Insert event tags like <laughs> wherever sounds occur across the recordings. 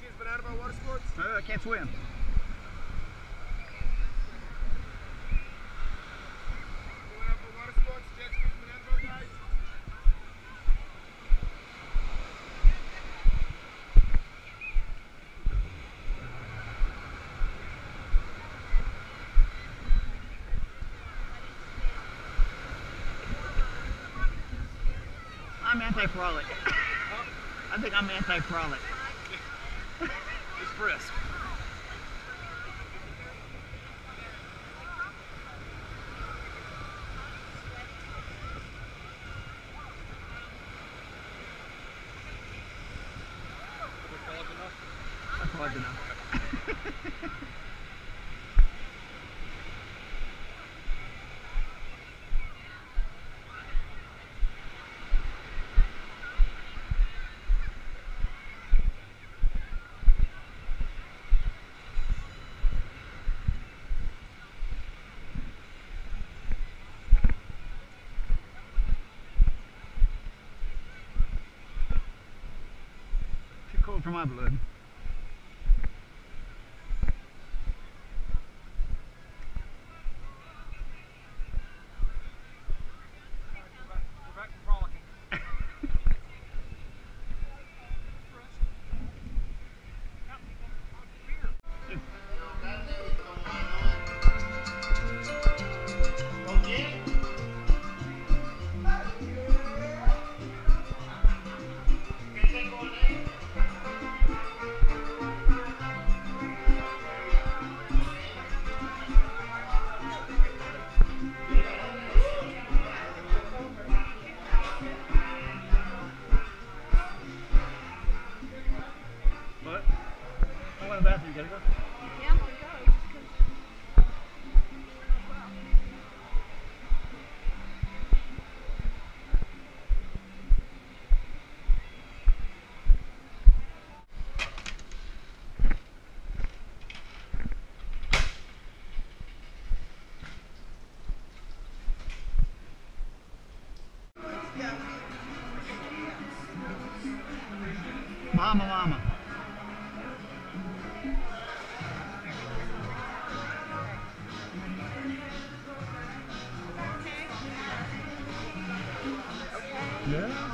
jet skis, banana boat, water sports? Uh, I can't swim. Going up for water sports, jet skis, banana boat guys? I'm anti-frolic. <laughs> I think I'm anti-frolic. It's Cold my blood. Mama, mama. Yeah.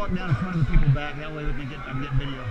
Walk down in front of the people back. That way we can get, I can get video.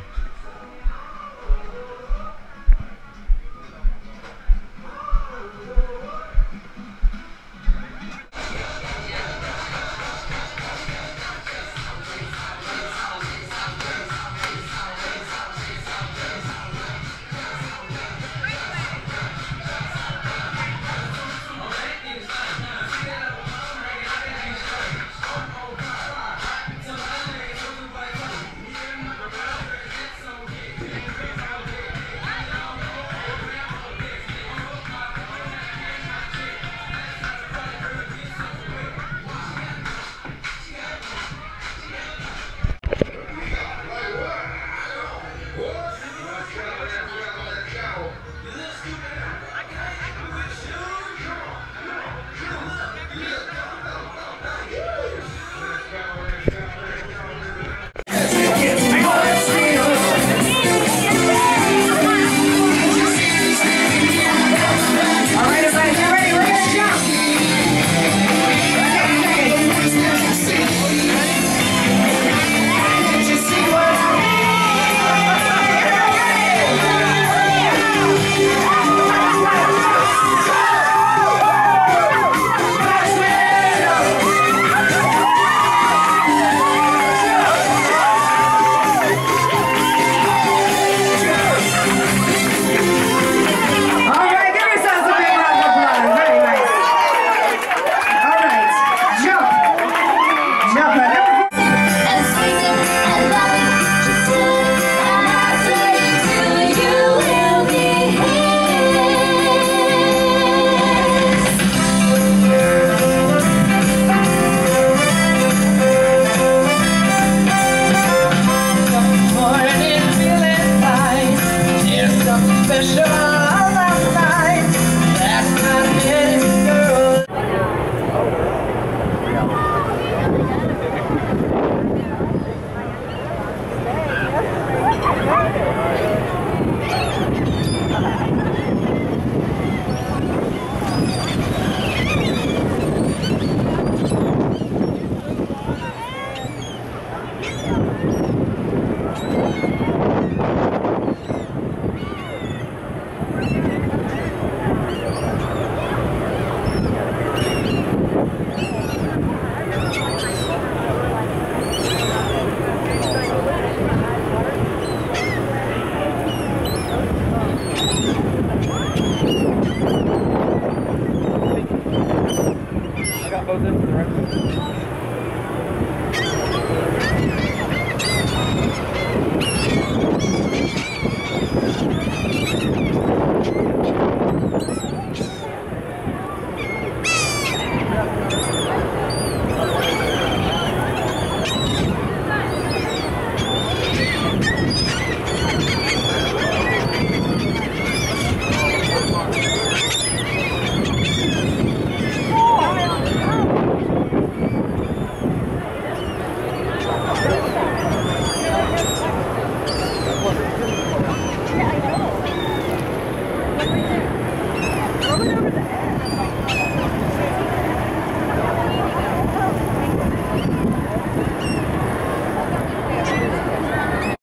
pressure goes in for the right